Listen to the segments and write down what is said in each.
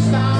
Stop.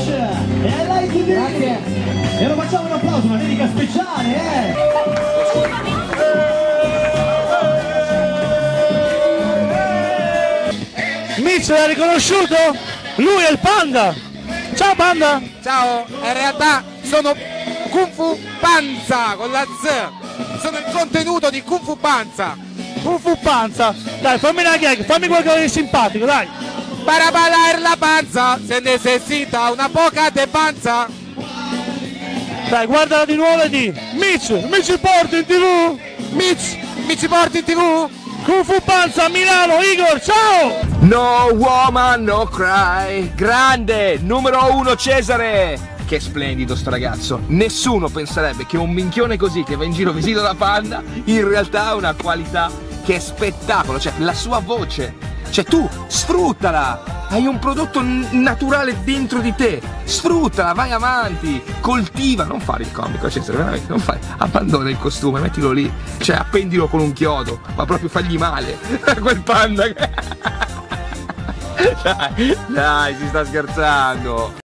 Mitch e LITV! Grazie. E lo facciamo un applauso, una dedica speciale, eh! Mitch l'ha riconosciuto? Lui è il panda! Ciao panda! Ciao, in realtà sono Kung Fu Panza con la Z. Sono il contenuto di Kung Fu Panza. Kung Fu panza! Dai, fammi una gag, fammi qualcosa di simpatico, dai! Para bailar la panza se necesita una poca de panza. Dai, guardala di nuovo e di Mitch, mi ci porti in tv? Mitch, mi ci porti in tv? Kung Fu Panza a Milano, Igor, ciao! No woman, no cry. Grande, numero uno Cesare. Che splendido sto ragazzo. Nessuno penserebbe che un minchione così che va in giro vestito da panda in realtà ha una qualità che è spettacolo. Cioè, la sua voce. Cioè, tu sfruttala. Hai un prodotto naturale dentro di te. Sfruttala, vai avanti. Coltiva. Non fare il comico, Cesare, veramente. Non fai. Abbandona il costume, mettilo lì. Cioè, appendilo con un chiodo. Ma proprio fagli male. A quel panda. Dai, dai, si sta scherzando.